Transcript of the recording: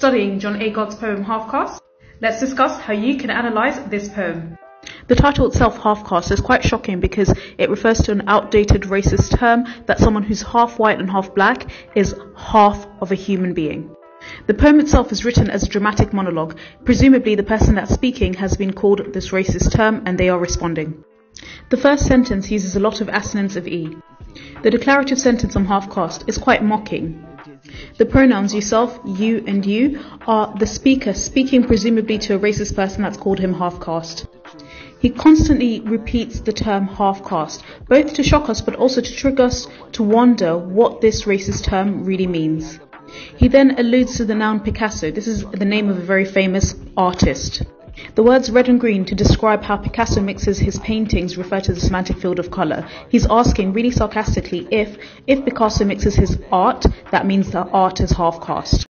studying John Agard's poem Half Caste. Let's discuss how you can analyze this poem. The title itself, half caste, is quite shocking because it refers to an outdated racist term that someone who's half white and half black is half of a human being. The poem itself is written as a dramatic monologue. Presumably, the person that's speaking has been called this racist term and they are responding. The first sentence uses a lot of assonance of E. The declarative sentence on half caste is quite mocking. The pronouns yourself, you, and you are the speaker speaking presumably to a racist person that's called him half caste. He constantly repeats the term half caste, both to shock us but also to trigger us to wonder what this racist term really means. He then alludes to the noun Picasso. This is the name of a very famous artist. The words red and green to describe how Picasso mixes his paintings refer to the semantic field of color. He's asking really sarcastically if, if Picasso mixes his art, that means that art is half caste.